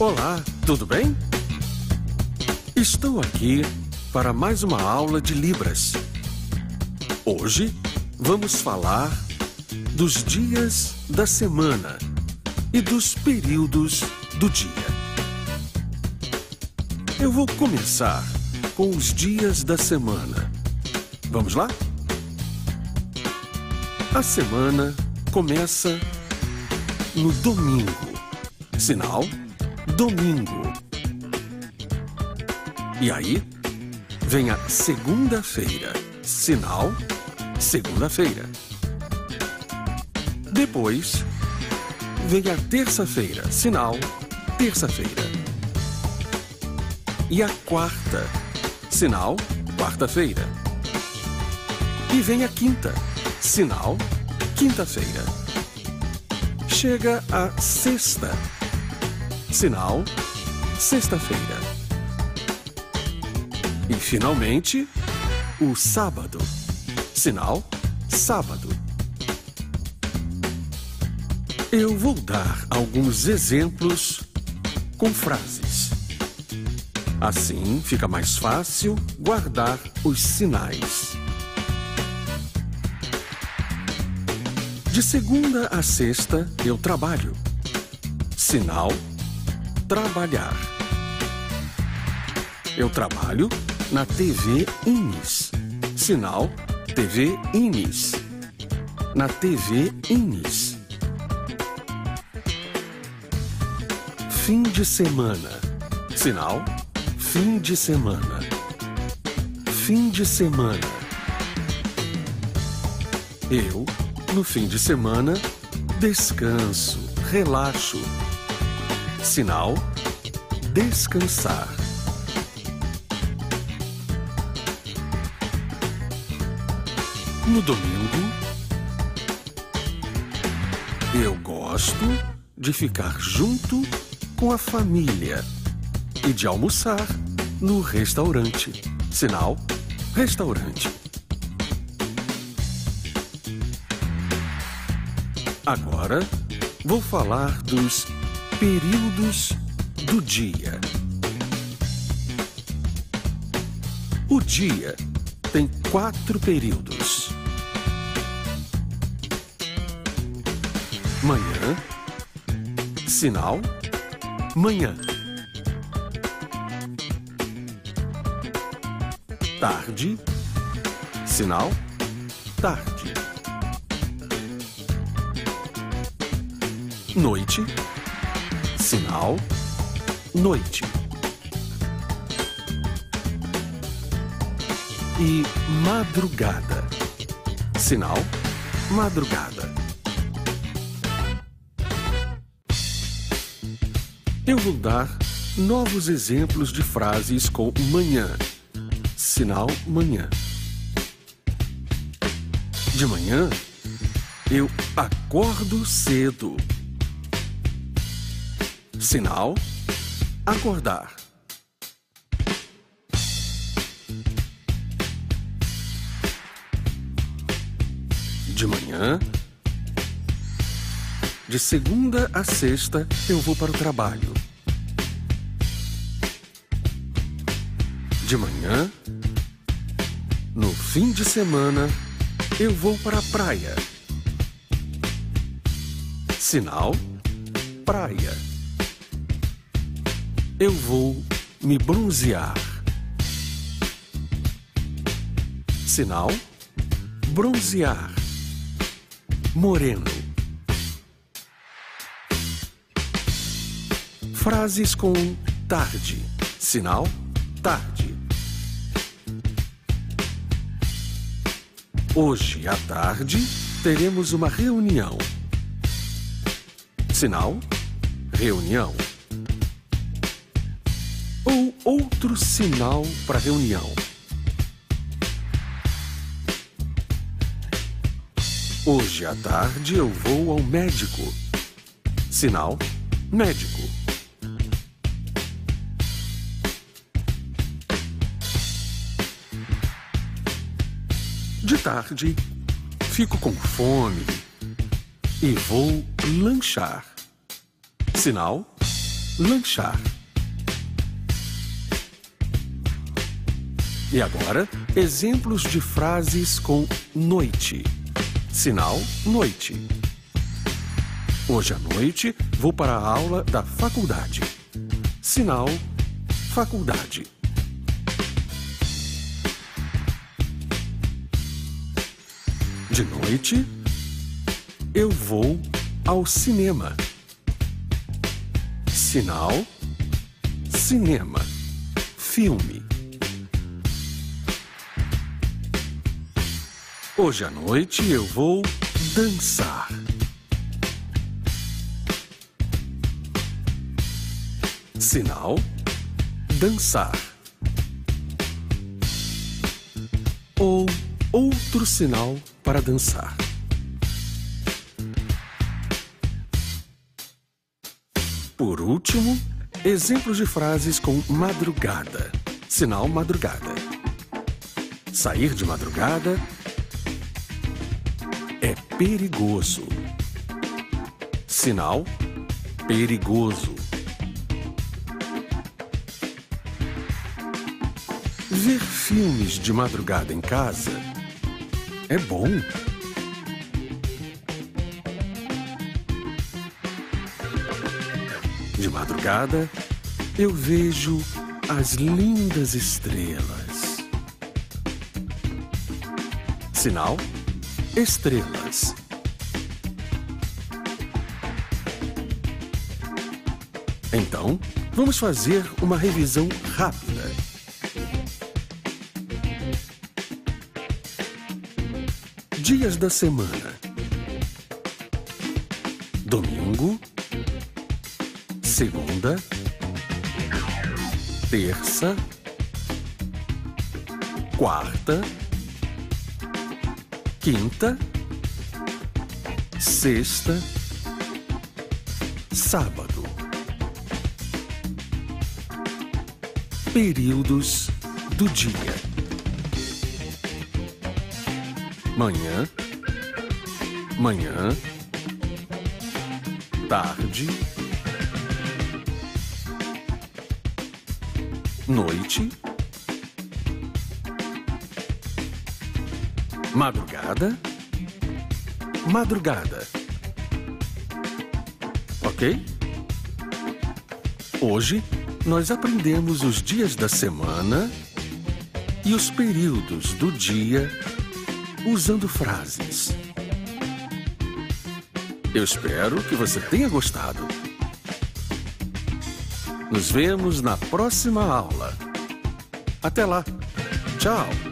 Olá, tudo bem? Estou aqui para mais uma aula de Libras. Hoje vamos falar dos dias da semana e dos períodos do dia. Eu vou começar com os dias da semana. Vamos lá? A semana começa no domingo. Sinal domingo. E aí vem a segunda-feira. Sinal segunda-feira. Depois vem a terça-feira. Sinal terça-feira. E a quarta. Sinal quarta-feira. E vem a quinta. Sinal quinta-feira. Chega a sexta Sinal, sexta-feira. E finalmente, o sábado. Sinal, sábado. Eu vou dar alguns exemplos com frases. Assim fica mais fácil guardar os sinais. De segunda a sexta eu trabalho. Sinal trabalhar. Eu trabalho na TV Inis. Sinal TV Inis. Na TV Inis. Fim de semana. Sinal fim de semana. Fim de semana. Eu, no fim de semana, descanso, relaxo Sinal: descansar. No domingo, eu gosto de ficar junto com a família e de almoçar no restaurante. Sinal: restaurante. Agora vou falar dos Períodos do dia. O dia tem quatro períodos: manhã, sinal, manhã, tarde, sinal, tarde, noite Sinal noite. E madrugada. Sinal madrugada. Eu vou dar novos exemplos de frases com manhã. Sinal manhã. De manhã, eu acordo cedo. Sinal: acordar. De manhã, de segunda a sexta, eu vou para o trabalho. De manhã, no fim de semana, eu vou para a praia. Sinal: praia eu vou me bronzear. Sinal: bronzear. Moreno. Frases com tarde. Sinal: tarde. Hoje à tarde teremos uma reunião. Sinal: reunião outro sinal para reunião. Hoje à tarde eu vou ao médico. Sinal: médico. De tarde, fico com fome e vou lanchar. Sinal: lanchar. E agora, exemplos de frases com noite. Sinal noite. Hoje à noite vou para a aula da faculdade. Sinal faculdade. De noite, eu vou ao cinema. Sinal cinema filme. Hoje à noite eu vou dançar. Sinal dançar. Ou outro sinal para dançar. Por último, exemplos de frases com madrugada. Sinal madrugada. Sair de madrugada perigoso. Sinal perigoso. Ver filmes de madrugada em casa é bom. De madrugada, eu vejo as lindas estrelas. Sinal estrelas. Então, vamos fazer uma revisão rápida. Dias da semana: domingo, segunda, terça, quarta quinta, sexta, sábado. Períodos do dia: manhã, manhã, tarde, noite Madrugada. Madrugada. Ok? Hoje nós aprendemos os dias da semana e os períodos do dia usando frases. Eu espero que você tenha gostado. Nos vemos na próxima aula. Até lá. Tchau.